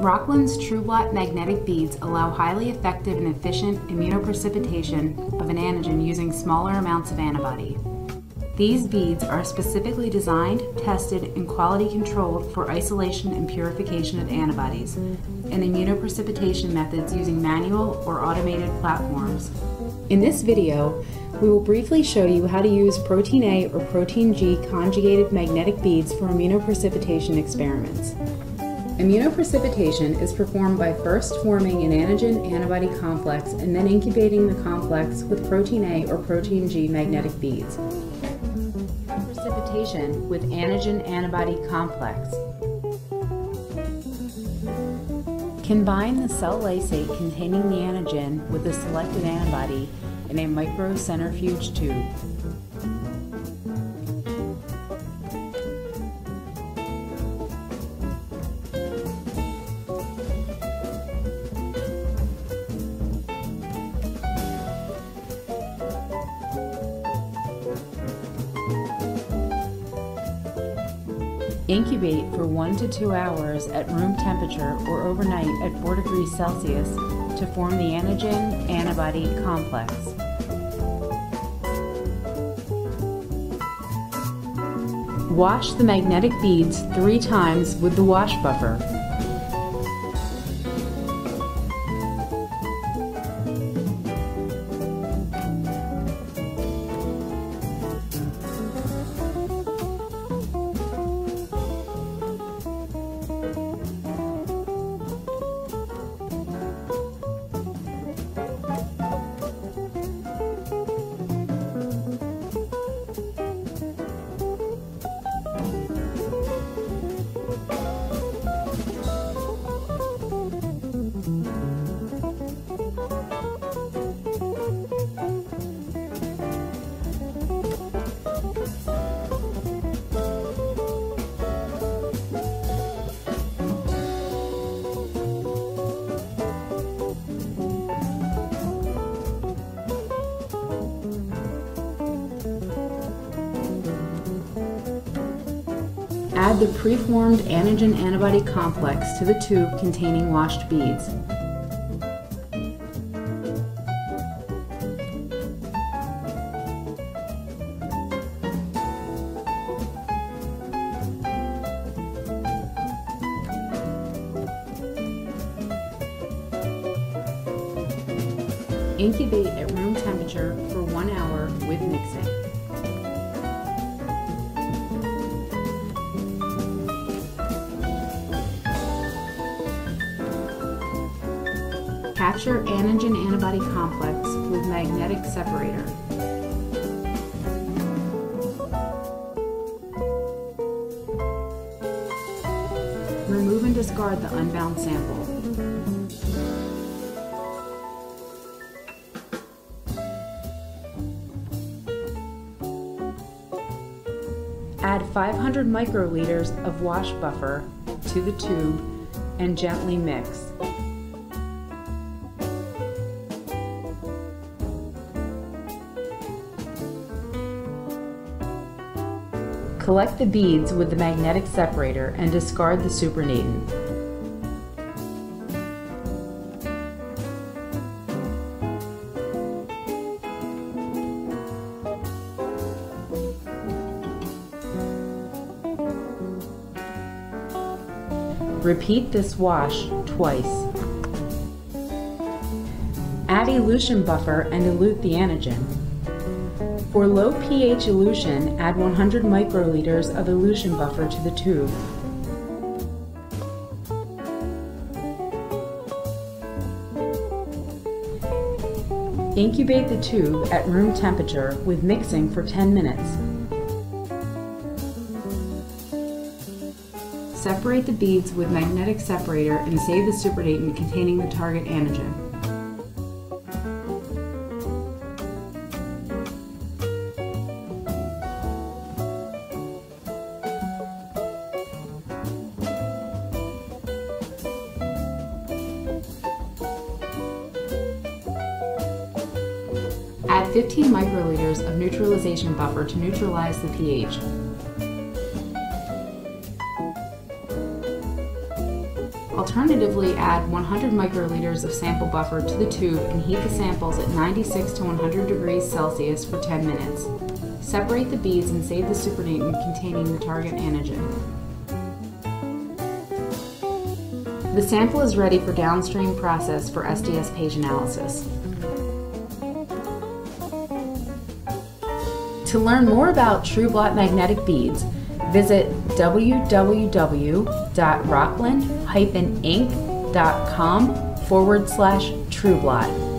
Rockland's TrueBlot magnetic beads allow highly effective and efficient immunoprecipitation of an antigen using smaller amounts of antibody. These beads are specifically designed, tested, and quality controlled for isolation and purification of antibodies and immunoprecipitation methods using manual or automated platforms. In this video, we will briefly show you how to use protein A or protein G conjugated magnetic beads for immunoprecipitation experiments. Immunoprecipitation is performed by first forming an antigen antibody complex and then incubating the complex with protein A or protein G magnetic beads. Precipitation with antigen antibody complex. Combine the cell lysate containing the antigen with the selected antibody in a microcentrifuge tube. Incubate for 1 to 2 hours at room temperature or overnight at 4 degrees Celsius to form the antigen antibody complex. Wash the magnetic beads three times with the wash buffer. Add the preformed antigen antibody complex to the tube containing washed beads. Incubate at room temperature for one hour with mixing. Capture antigen antibody complex with magnetic separator. Remove and discard the unbound sample. Add 500 microliters of wash buffer to the tube and gently mix. Collect the beads with the magnetic separator and discard the supernatant. Repeat this wash twice. Add elution buffer and elute the antigen. For low pH elution, add 100 microliters of elution buffer to the tube. Incubate the tube at room temperature with mixing for 10 minutes. Separate the beads with magnetic separator and save the supernatant containing the target antigen. Add 15 microliters of neutralization buffer to neutralize the pH. Alternatively, add 100 microliters of sample buffer to the tube and heat the samples at 96 to 100 degrees Celsius for 10 minutes. Separate the beads and save the supernatant containing the target antigen. The sample is ready for downstream process for SDS page analysis. To learn more about TrueBlot magnetic beads, visit www.rockland-inc.com forward slash TrueBlot.